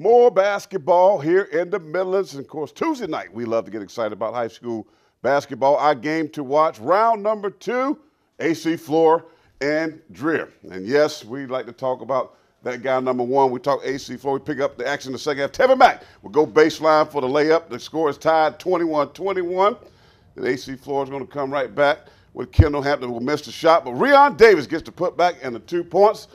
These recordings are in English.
More basketball here in the Midlands. And of course, Tuesday night, we love to get excited about high school basketball. Our game to watch, round number two, AC Flora and Dreher. And yes, we like to talk about that guy number one. We talk AC Flora. We pick up the action in the second half. Tevin Mack will go baseline for the layup. The score is tied 21 21. And AC Flora is going to come right back with Kendall Hampton will miss the shot. But Rion Davis gets the putback and the two points.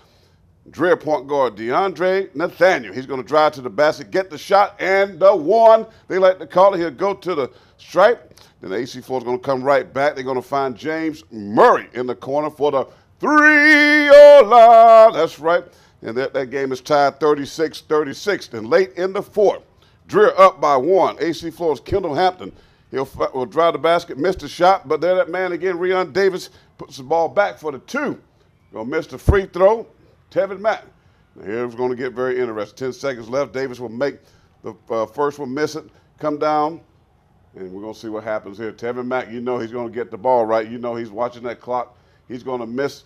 Dreher point guard DeAndre Nathaniel. He's going to drive to the basket, get the shot, and the one. They like to call it. He'll go to the stripe. Then the AC Flora is going to come right back. They're going to find James Murray in the corner for the three line. That's right. And that, that game is tied 36 36. Then late in the fourth, Dreher up by one. AC Flora's Kendall Hampton. He'll will drive the basket, miss the shot, but there that man again, Rion Davis, puts the ball back for the two. Gonna miss the free throw. Tevin Mack. Here's going to get very interesting. 10 seconds left. Davis will make the uh, first one miss it, come down, and we're going to see what happens here. Tevin Mack, you know he's going to get the ball right. You know he's watching that clock. He's going to miss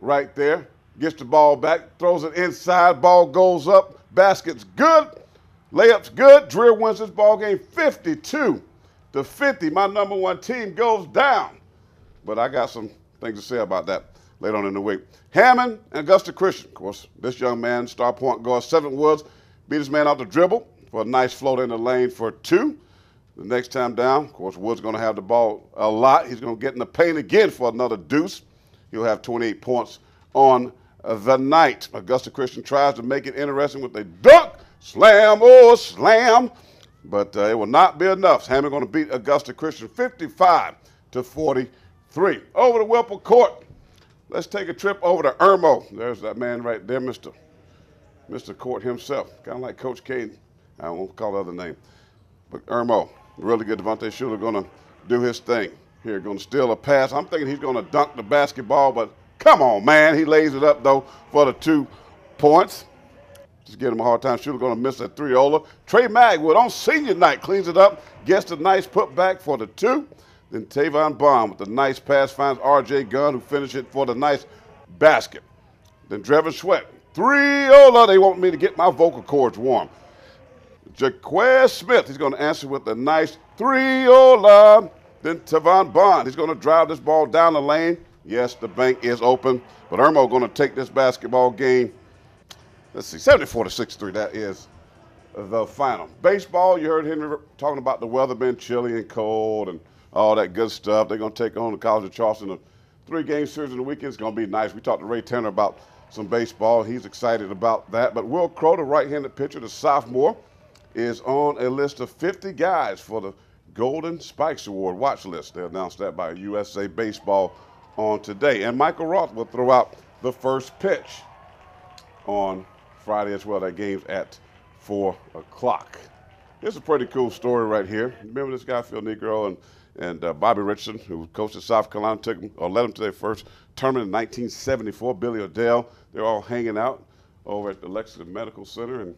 right there. Gets the ball back, throws it inside. Ball goes up. Basket's good. Layup's good. Dreher wins this ball game 52 to 50. My number one team goes down. But I got some things to say about that later on in the week. Hammond and Augusta Christian. Of course, this young man, star point guard, Seven Woods, beat his man out the dribble for a nice float in the lane for two. The next time down, of course, Woods going to have the ball a lot. He's going to get in the paint again for another deuce. He'll have 28 points on the night. Augusta Christian tries to make it interesting with a dunk, slam, or slam, but uh, it will not be enough. Hammond going to beat Augusta Christian 55 to 43. Over to Whipple Court. Let's take a trip over to Irmo. There's that man right there, Mr. Mr. Court himself. Kind of like Coach K. I won't call the other name. But Irmo, really good. Devontae Shuler going to do his thing here. Going to steal a pass. I'm thinking he's going to dunk the basketball, but come on, man. He lays it up, though, for the two points. Just give him a hard time. Shuler going to miss that three-ola. Trey Magwood on senior night cleans it up, gets the nice putback for the two. Then Tavon Bond with a nice pass finds R.J. Gunn, who finishes it for the nice basket. Then Drevin Sweat. Three Ola. They want me to get my vocal cords warm. Jaquez Smith, he's going to answer with a nice three Ola. Then Tavon Bond, he's going to drive this ball down the lane. Yes, the bank is open, but Irmo going to take this basketball game. Let's see, 74 to 63. That is the final. Baseball, you heard Henry talking about the weather being chilly and cold and – all that good stuff. They're going to take on the College of Charleston. A three-game series in the weekend is going to be nice. We talked to Ray Tanner about some baseball. He's excited about that. But Wil Crowe, the right-handed pitcher, the sophomore, is on a list of 50 guys for the Golden Spikes Award watch list. They announced that by USA Baseball on today. And Michael Roth will throw out the first pitch on Friday as well. That game's at 4 o'clock. Here's a pretty cool story right here. Remember this guy, Phil Niekro, and and uh, Bobby Richardson, who coached at South Carolina, took them or led them to their first tournament in 1974. Billy O'Dell, they're all hanging out over at the Lexington Medical Center, and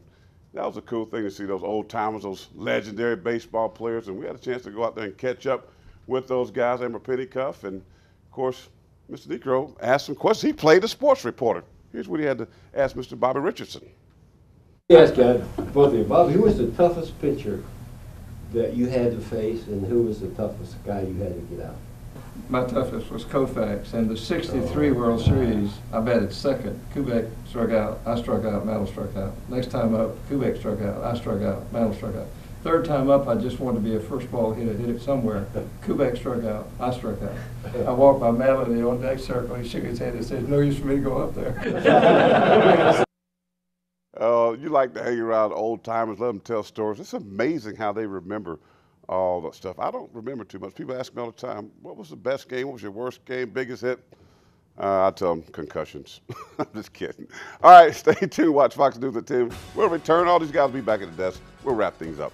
that was a cool thing to see those old timers, those legendary baseball players, and we had a chance to go out there and catch up with those guys. Amber Pennycuff, and of course, Mr. Niekro asked some questions. He played a sports reporter. Here's what he had to ask Mr. Bobby Richardson. Yes, Ed, both of you. Bobby, who was the toughest pitcher that you had to face, and who was the toughest guy you had to get out? My toughest was Koufax. In the 63 World Series, I batted second. Kubek struck out, I struck out, Mantle struck out. Next time up, Kubek struck out, I struck out, Mantle struck out. Third time up, I just wanted to be a first ball hitter, hit it somewhere. Kubek struck out, I struck out. I walked by Mantle in the on deck circle, he shook his head and said, no use for me to go up there. Uh, you like to hang around old timers, let them tell stories. It's amazing how they remember all that stuff. I don't remember too much. People ask me all the time, what was the best game? What was your worst game, biggest hit? Uh, I tell them concussions. I'm just kidding. All right, stay tuned. WACH Fox News at 10. We'll return. All these guys will be back at the desk. We'll wrap things up.